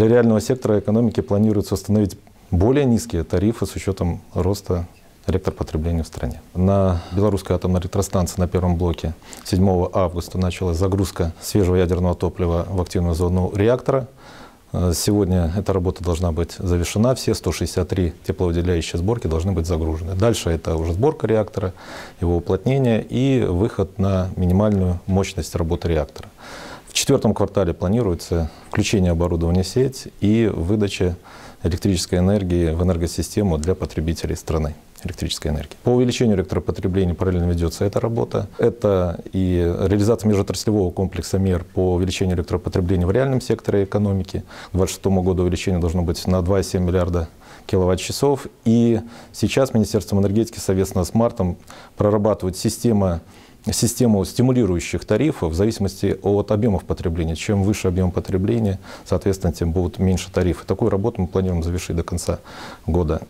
Для реального сектора экономики планируется установить более низкие тарифы с учетом роста электропотребления в стране. На белорусской атомной электростанции на первом блоке 7 августа началась загрузка свежего ядерного топлива в активную зону реактора. Э, Сегодня эта работа должна быть завершена. Все 163 тепловыделяющие сборки должны быть загружены. Дальше это уже сборка реактора, его уплотнение и выход на минимальную мощность работы реактора. В четвертом квартале планируется включение оборудования в сеть и выдача электрической энергии в энергосистему для потребителей страны электрической энергии. По увеличению электропотребления параллельно ведется эта работа. Это и реализация межотраслевого комплекса мер по увеличению электропотребления в реальном секторе экономики. К 2026 году увеличение должно быть на 2,7 миллиарда киловатт-часов. И сейчас Министерство энергетики совместно с Мартом прорабатывает система систему стимулирующих тарифов в зависимости от объемов потребления. Чем выше объем потребления, соответственно, тем будут меньше тарифы. Такую работу мы планируем завершить до конца года.